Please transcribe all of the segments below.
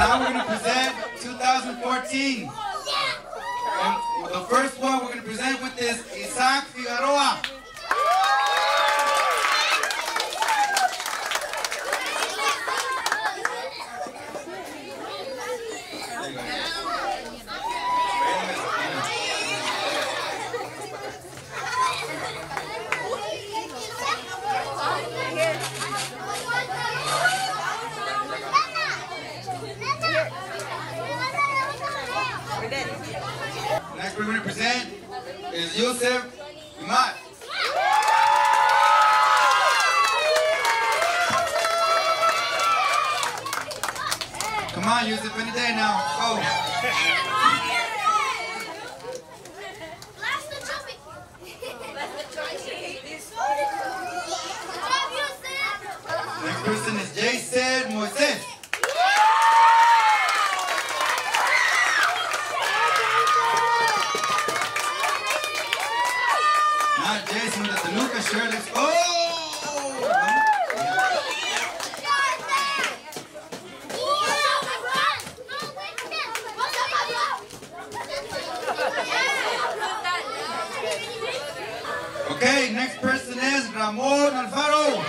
now we're going to present 2014. And the first one we're going to present with is Isaac Figueroa. Next we're going to present is Yusef Imat. Come on, Yusef, any day now. Go. Next person is Jason Moises. Not Jason with the Tanuka shirt. Let's go. Okay, next person is Ramon Alfaro.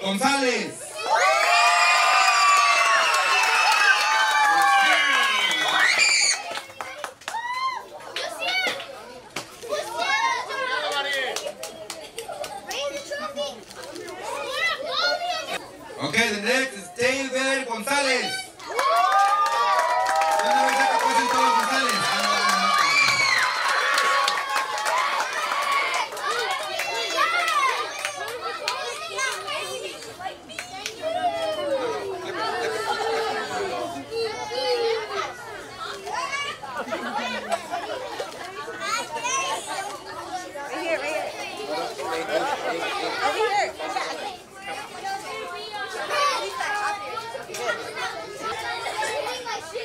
González. Okay, the next is David González. De una vez acá pasen todos González. Ah, no, no, no.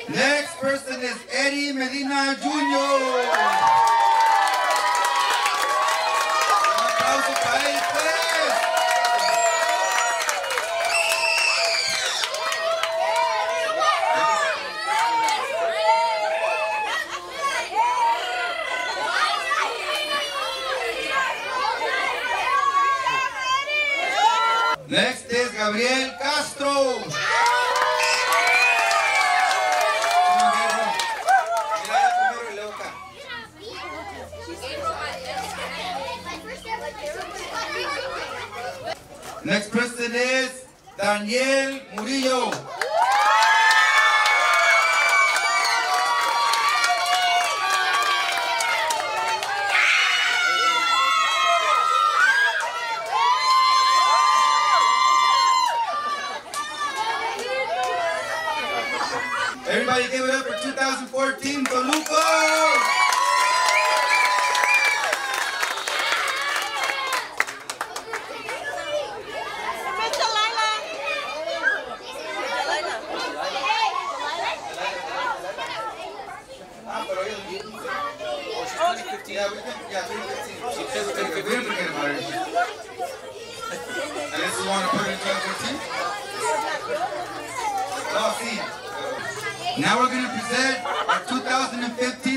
Next person is Eddie Medina Jr. Un aplauso para él, pues. Next is Gabriel Castro. Come on, Gabriel. Mira allá primero y luego acá. Next person is Daniel Murillo. Everybody give it up for 2014 Toluca! Yeah, we can, yeah, 2015. We didn't forget about it. Unless you want to put it in 2014? Oh, see. Now we're going to present our 2015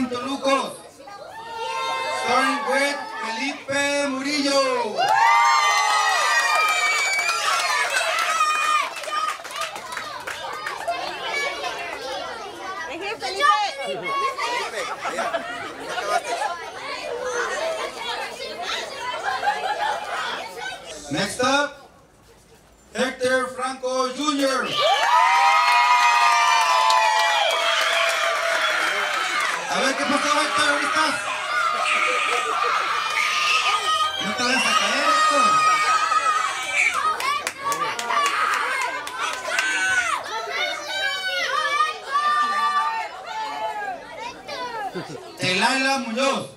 te vayas a caer, Héctor. Telaila Muñoz.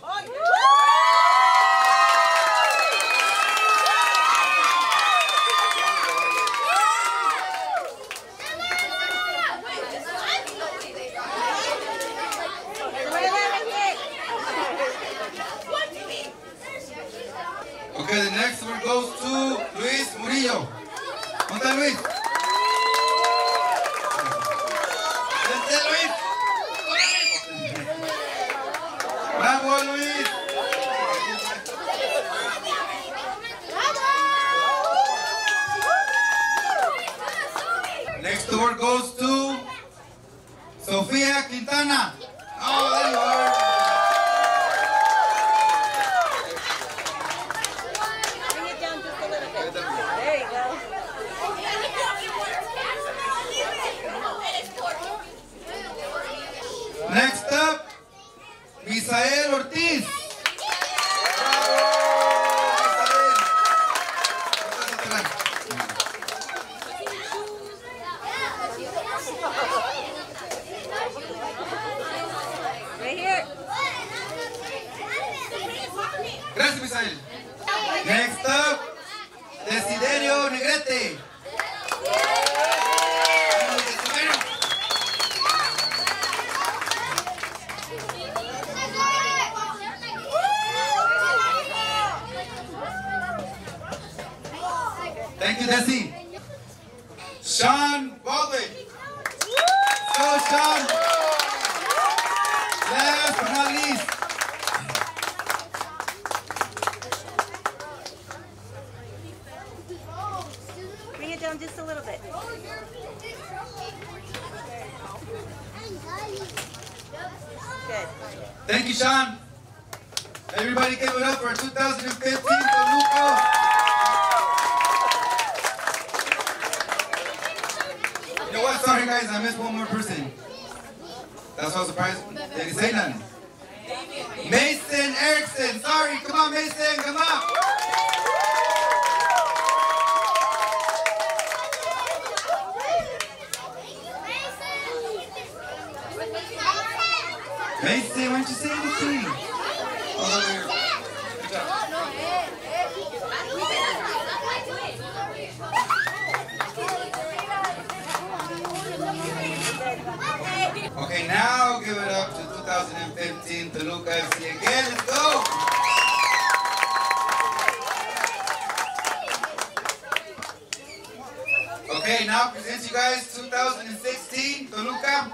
Thank you, Desi. Sean Baldwin. So, Sean. Last but not least, Bring it down just a little bit. Good. Thank you, Sean. Everybody give it up for 2015 Toluca. Sorry, guys, I missed one more person. That's was surprised. They didn't say nothing. Mason Erickson. Sorry, come on, Mason, come on. Mason, why don't you say anything? Oh, Okay, now give it up to 2015 Toluca FC again. Let's go. Okay, now present you guys 2016 Toluca.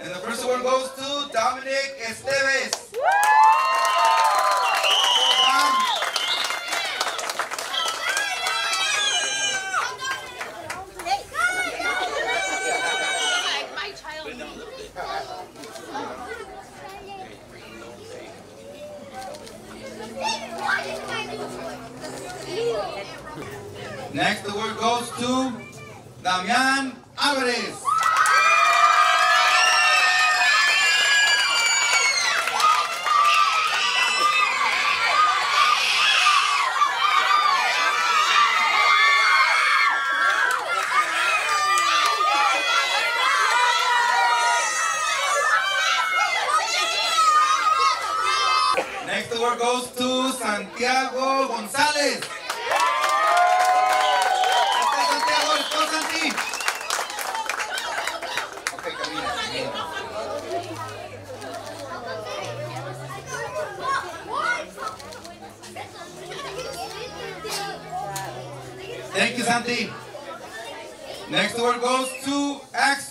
And the first one goes to Dominic Esteves. Next, the word goes to Damian Alvarez. Next, the word goes to Santiago González. Este Santiago, let's go, Santi. Okay, camina, camina. Thank you, Santi. Next word goes to Axel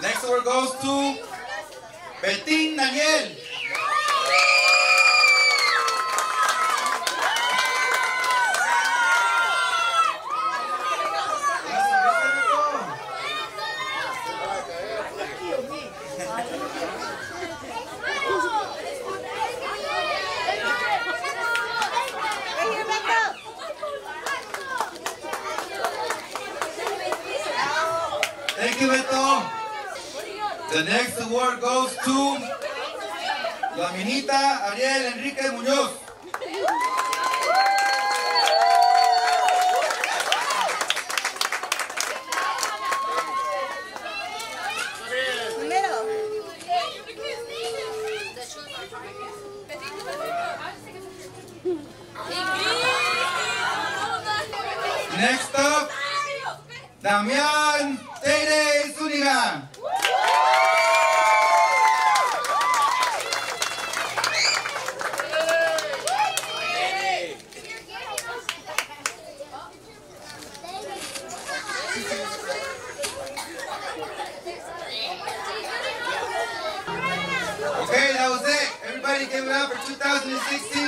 Next word goes to Betín Daniel. Thank you, Beto. The next award goes to Laminita Ariel Enrique Muñoz. Next up, Damián Okay, that was it. Everybody give it up for 2016.